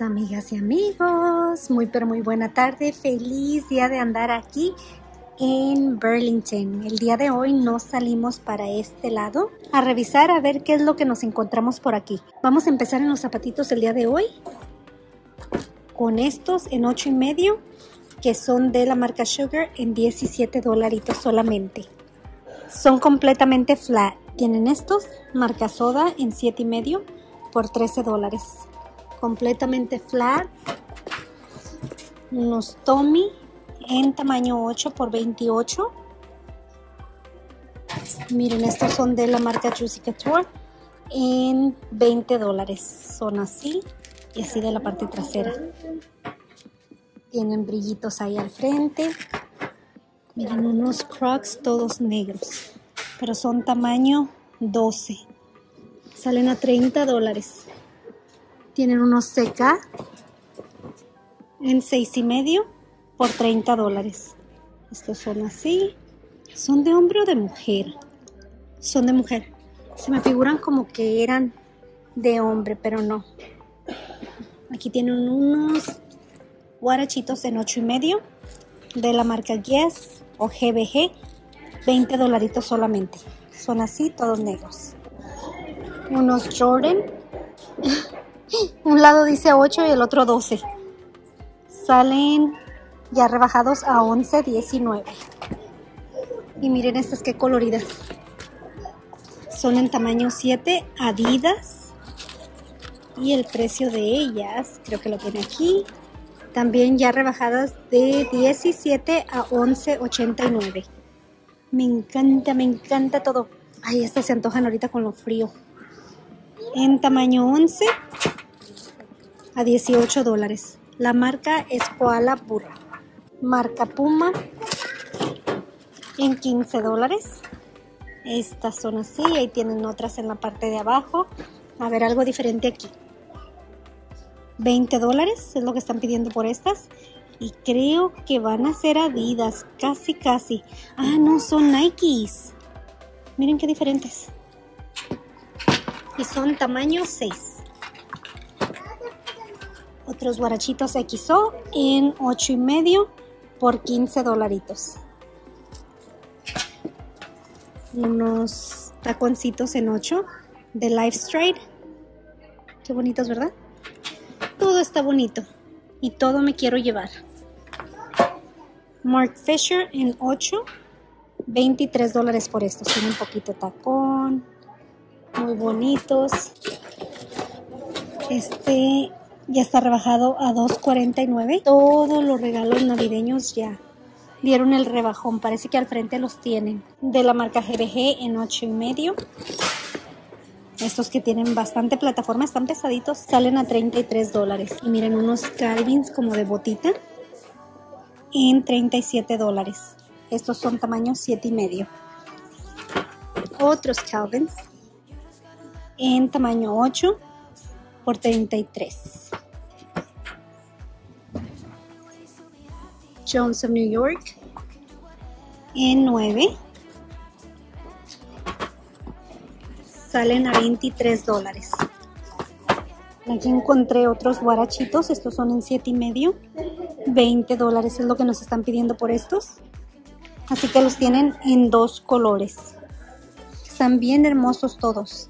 Amigas y amigos, muy pero muy buena tarde, feliz día de andar aquí en Burlington. El día de hoy nos salimos para este lado a revisar a ver qué es lo que nos encontramos por aquí. Vamos a empezar en los zapatitos el día de hoy con estos en 8 y medio que son de la marca Sugar en 17 dolaritos solamente. Son completamente flat. Tienen estos marca Soda en 7 y medio por 13 dólares. Completamente flat. Unos Tommy en tamaño 8 por 28. Miren, estos son de la marca Juicy Couture en 20 dólares. Son así y así de la parte trasera. Tienen brillitos ahí al frente. Miren, unos crocs todos negros. Pero son tamaño 12. Salen a 30 dólares. Tienen unos CK en 6 y medio por 30 dólares. Estos son así. ¿Son de hombre o de mujer? Son de mujer. Se me figuran como que eran de hombre, pero no. Aquí tienen unos guarachitos en 8 y medio de la marca Guess o GBG. 20 dolaritos solamente. Son así, todos negros. Unos Jordan. Un lado dice 8 y el otro 12. Salen ya rebajados a 11, 19. Y miren estas que coloridas. Son en tamaño 7, Adidas. Y el precio de ellas, creo que lo tiene aquí. También ya rebajadas de 17 a 11.89. Me encanta, me encanta todo. Ay, estas se antojan ahorita con lo frío. En tamaño 11 a 18 dólares. La marca es Koala Burra marca Puma en 15 dólares. Estas son así, ahí tienen otras en la parte de abajo. A ver, algo diferente aquí. 20 dólares es lo que están pidiendo por estas. Y creo que van a ser Adidas, casi casi. Ah, no, son Nikes. Miren qué diferentes. Y son tamaño 6. Otros guarachitos XO en 8 y medio por 15 dolaritos. Unos taconcitos en 8 de Life Stride. Qué bonitos, ¿verdad? Todo está bonito y todo me quiero llevar. Mark Fisher en 8, 23 dólares por estos. Tienen un poquito tacón, muy bonitos. Este ya está rebajado a 2.49. Todos los regalos navideños ya dieron el rebajón. Parece que al frente los tienen. De la marca GBG en 8 y medio. Estos que tienen bastante plataforma, están pesaditos, salen a 33 dólares. Y miren unos Calvins como de botita en 37 dólares. Estos son tamaño 7 y medio. Otros Calvins en tamaño 8 por 33. Jones of New York en 9. Salen a 23 dólares. Aquí encontré otros guarachitos. Estos son en 7 y medio. 20 dólares es lo que nos están pidiendo por estos. Así que los tienen en dos colores. Están bien hermosos todos.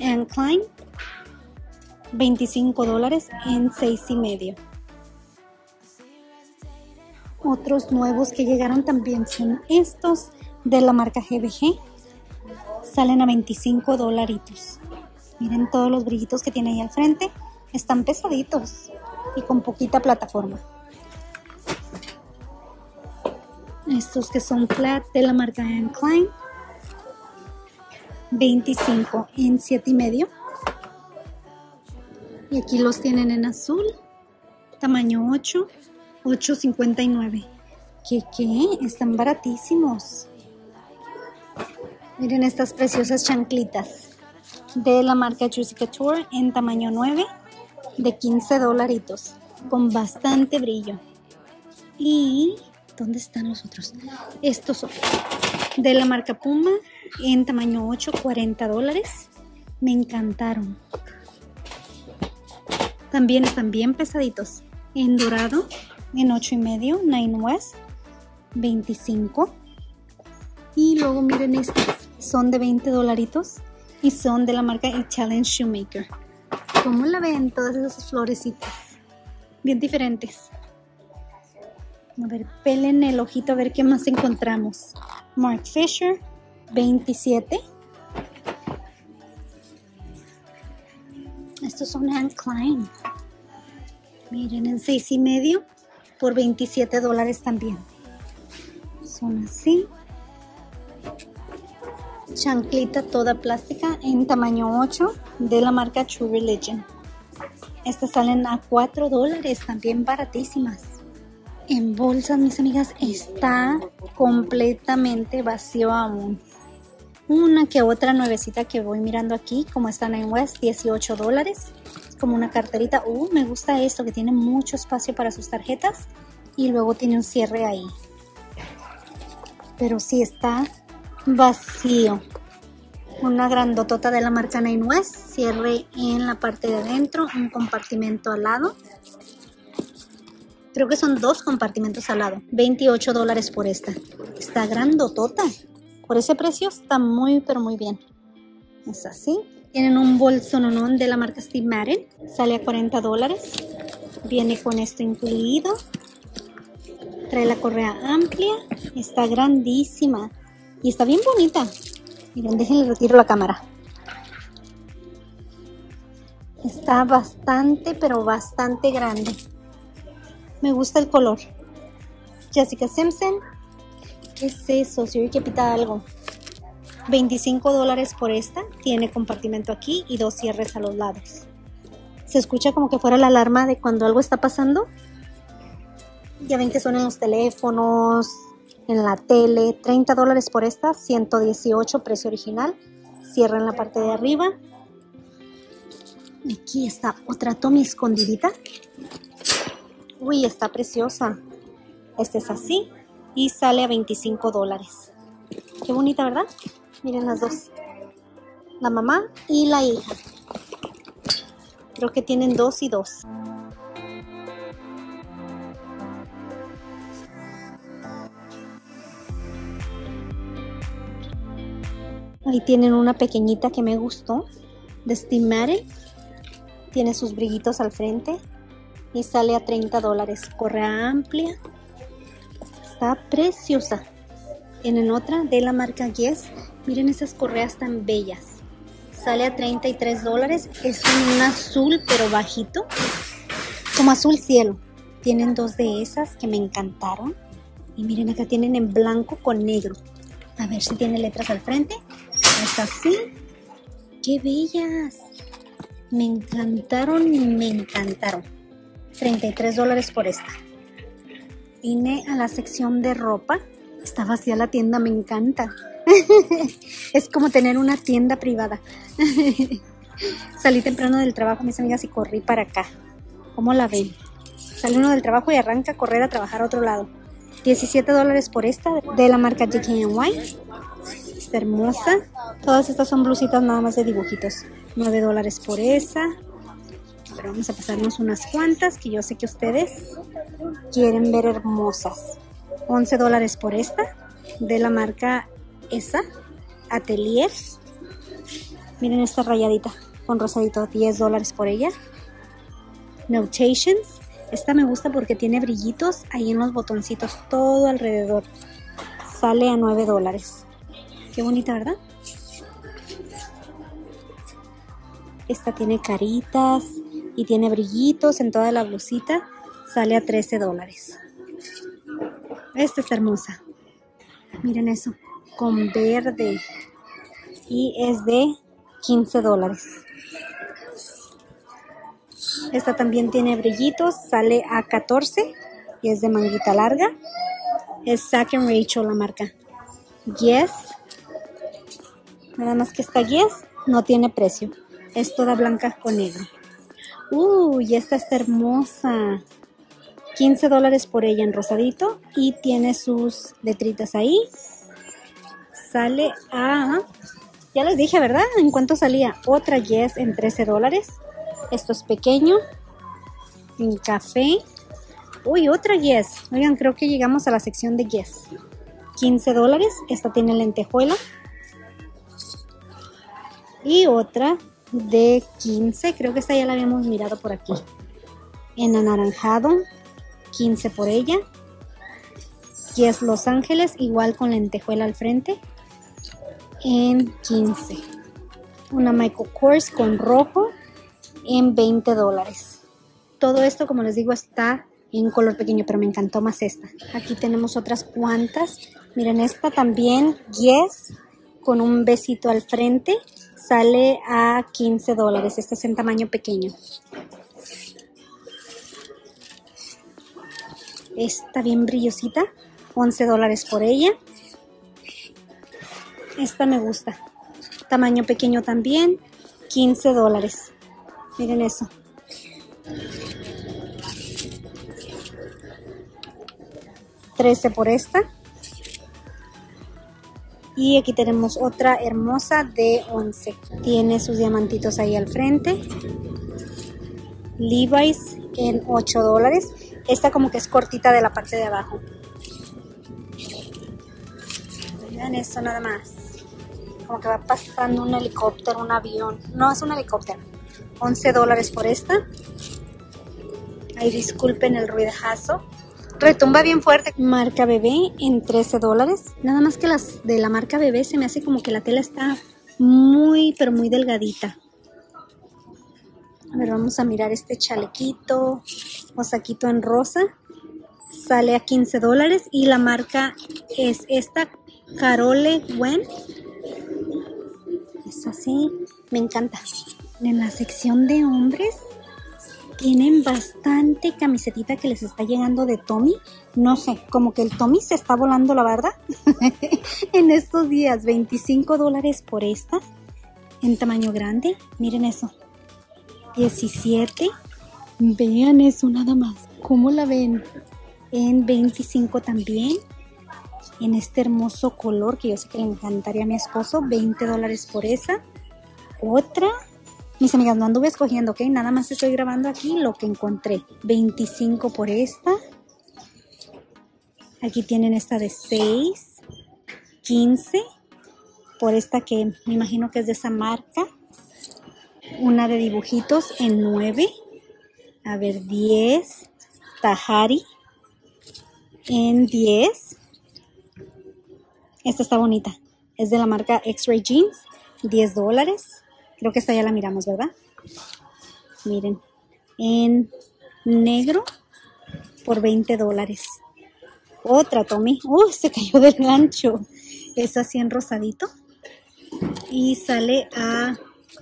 And Klein 25 dólares en 6 y medio. Otros nuevos que llegaron también son estos de la marca GBG. Salen a 25 dolaritos. Miren todos los brillitos que tiene ahí al frente. Están pesaditos y con poquita plataforma. Estos que son flat de la marca Anne Klein. 25 en 7 y medio. Y aquí los tienen en azul, tamaño 8, 8.59. ¿Qué qué? Están baratísimos. Miren estas preciosas chanclitas de la marca Juicy Couture en tamaño 9 de 15 dolaritos con bastante brillo. Y ¿dónde están los otros? Estos son de la marca Puma en tamaño 8, 40 dólares. Me encantaron. También están bien pesaditos. En dorado, en 8 y medio, Nine West, 25. Y luego miren estos, son de 20 dolaritos y son de la marca Italian Shoemaker. ¿Cómo la ven todas esas florecitas? Bien diferentes. A ver, pelen el ojito a ver qué más encontramos. Mark Fisher, 27. Estos son Anne Klein. Miren, en 6 y medio por 27 dólares también. Son así. Chanclita toda plástica en tamaño 8 de la marca True Religion. Estas salen a 4 dólares, también baratísimas. En bolsas, mis amigas, está completamente vacío aún. Una que otra nuevecita que voy mirando aquí, como están en West, 18 dólares. Como una carterita. Uh, me gusta esto, que tiene mucho espacio para sus tarjetas. Y luego tiene un cierre ahí. Pero sí está vacío. Una grandotota de la marca West. Cierre en la parte de adentro. Un compartimento al lado. Creo que son dos compartimentos al lado. 28 dólares por esta. Está grandotota. Por ese precio está muy, pero muy bien. Es así. Tienen un bolso nonón de la marca Steve Madden. Sale a 40 dólares. Viene con esto incluido. Trae la correa amplia. Está grandísima. Y está bien bonita. Miren, déjenle retiro la cámara. Está bastante, pero bastante grande. Me gusta el color. Jessica Simpson ¿Qué es eso? Si que pita algo. 25 dólares por esta. Tiene compartimento aquí y dos cierres a los lados. Se escucha como que fuera la alarma de cuando algo está pasando. Ya ven que son en los teléfonos, en la tele. 30 dólares por esta, 118 precio original. Cierra en la parte de arriba. Aquí está otra Tommy escondidita. Uy, está preciosa. Este es así y sale a 25 dólares. Qué bonita, ¿verdad? Miren las dos. La mamá y la hija. Creo que tienen dos y dos. Ahí tienen una pequeñita que me gustó. De Stimare. Tiene sus brillitos al frente. Y sale a 30 dólares. Correa amplia está preciosa. Tienen otra de la marca Guess. Miren esas correas tan bellas. Sale a 33 dólares. Es un azul pero bajito. Como azul cielo. Tienen dos de esas que me encantaron. Y miren acá tienen en blanco con negro. A ver si tiene letras al frente. Es así. ¡Qué bellas! Me encantaron me encantaron. 33 dólares por esta. Vine a la sección de ropa. Está vacía la tienda, me encanta. Es como tener una tienda privada. Salí temprano del trabajo, mis amigas, y corrí para acá. ¿Cómo la ven? Sale uno del trabajo y arranca a correr a trabajar a otro lado. 17 dólares por esta de la marca White. Está hermosa. Todas estas son blusitas nada más de dibujitos. 9 dólares por esa vamos a pasarnos unas cuantas que yo sé que ustedes quieren ver hermosas. 11 dólares por esta de la marca esa, Atelier. Miren esta rayadita con rosadito, 10 dólares por ella. Notations. Esta me gusta porque tiene brillitos ahí en los botoncitos todo alrededor. Sale a 9 dólares. Qué bonita, ¿verdad? Esta tiene caritas, y tiene brillitos en toda la blusita. Sale a 13 dólares. Esta está hermosa. Miren eso, con verde. Y es de 15 dólares. Esta también tiene brillitos, sale a 14 y es de manguita larga. Es Zack Rachel la marca. Yes. Nada más que esta Yes no tiene precio. Es toda blanca con negro. Uy, esta está hermosa. 15 dólares por ella en rosadito y tiene sus letritas ahí. Sale a... Ya les dije, ¿verdad? ¿En cuánto salía? Otra Yes en 13 dólares. Esto es pequeño. en café. Uy, otra Yes. Oigan, creo que llegamos a la sección de Yes. 15 dólares. Esta tiene lentejuela. Y otra de 15. Creo que esta ya la habíamos mirado por aquí. En anaranjado. 15 por ella. Yes Los Ángeles. Igual con lentejuela al frente. En 15. Una Michael Kors con rojo. En 20 dólares. Todo esto, como les digo, está en color pequeño, pero me encantó más esta. Aquí tenemos otras cuantas. Miren, esta también, Yes, con un besito al frente, sale a 15 dólares. Este es en tamaño pequeño. Esta bien brillosita, 11 dólares por ella. Esta me gusta. Tamaño pequeño también, 15 dólares. Miren eso. 13 por esta. Y aquí tenemos otra hermosa de 11. Tiene sus diamantitos ahí al frente. Levi's en 8 dólares. Esta como que es cortita de la parte de abajo. Esto nada más. Como que va pasando un helicóptero, un avión. No, es un helicóptero. 11 dólares por esta. Ahí disculpen el ruidajazo. Retumba bien fuerte. Marca bebé en 13 dólares. Nada más que las de la marca bebé se me hace como que la tela está muy, pero muy delgadita. A ver, vamos a mirar este chalequito o saquito en rosa. Sale a 15 dólares y la marca es esta Carole Wen. Es así. Me encanta. En la sección de hombres tienen bastante camisetita que les está llegando de Tommy. No sé, como que el Tommy se está volando la verdad. en estos días, 25 dólares por esta. En tamaño grande. Miren eso. 17. Vean eso nada más. ¿Cómo la ven? En 25 también. En este hermoso color que yo sé que le encantaría a mi esposo. 20 dólares por esa. Otra mis amigas, no anduve escogiendo, ¿ok? Nada más estoy grabando aquí lo que encontré. 25 por esta. Aquí tienen esta de 6. 15 por esta que me imagino que es de esa marca. Una de dibujitos en 9. A ver, 10. Tahari en 10. Esta está bonita. Es de la marca X-Ray Jeans. 10 dólares. Creo que esta ya la miramos, ¿verdad? Miren, en negro por 20 dólares. Otra, Tommy. ¡Oh, se cayó del gancho! Es así en rosadito. Y sale a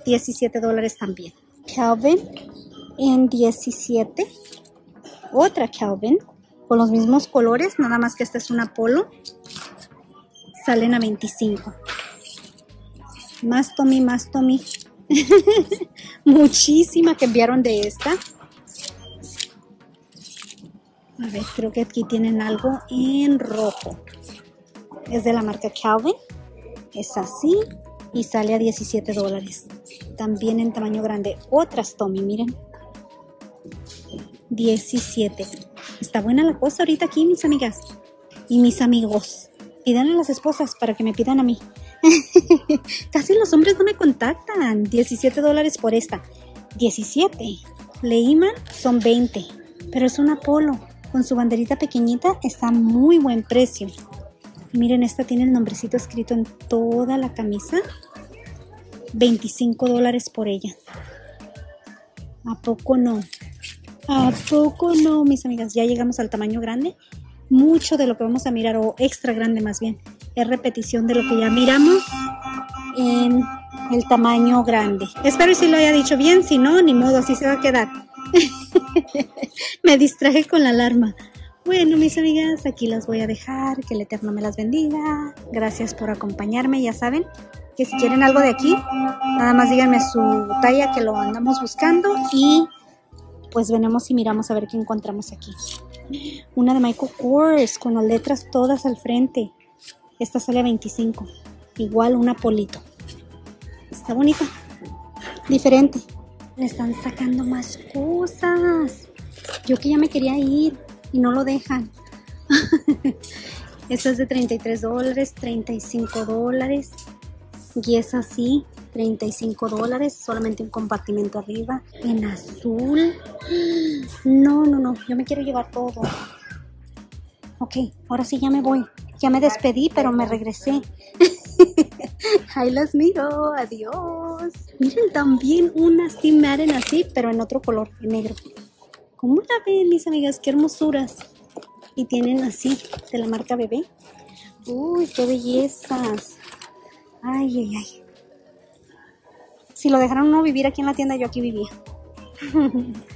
17 dólares también. Calvin en 17. Otra Calvin con los mismos colores, nada más que esta es una polo. Salen a 25. Más Tommy, más Tommy. Muchísima que enviaron de esta. A ver, creo que aquí tienen algo en rojo. Es de la marca Calvin. Es así y sale a 17 dólares. También en tamaño grande. Otras Tommy, miren. 17. Está buena la cosa ahorita aquí, mis amigas. Y mis amigos. Pidan a las esposas para que me pidan a mí. Casi los hombres no me contactan. 17 dólares por esta. 17. Leiman son 20. Pero es un Apolo. Con su banderita pequeñita está muy buen precio. Miren, esta tiene el nombrecito escrito en toda la camisa. 25 dólares por ella. ¿A poco no? ¿A poco no, mis amigas? Ya llegamos al tamaño grande. Mucho de lo que vamos a mirar, o extra grande más bien, es repetición de lo que ya miramos en el tamaño grande. Espero si lo haya dicho bien, si no, ni modo, así se va a quedar. me distraje con la alarma. Bueno, mis amigas, aquí las voy a dejar. Que el Eterno me las bendiga. Gracias por acompañarme. Ya saben que si quieren algo de aquí, nada más díganme su talla que lo andamos buscando y pues venemos y miramos a ver qué encontramos aquí. Una de Michael Kors con las letras todas al frente. Esta sale a 25. Igual una polito. Está bonita. Diferente. Le están sacando más cosas. Yo que ya me quería ir y no lo dejan. Esto es de 33 dólares, 35 dólares. Y es así, 35 dólares, solamente un compartimento arriba. En azul. No, no, no, yo me quiero llevar todo. Ok, ahora sí ya me voy. Ya me despedí, pero me regresé. Ahí las miro, adiós. Miren también unas Team Madden así, pero en otro color, en negro. ¿Cómo la ven, mis amigas? Qué hermosuras. Y tienen así, de la marca Bebé. Uy, qué bellezas. Ay, ay, ay. Si lo dejaron no vivir aquí en la tienda, yo aquí vivía.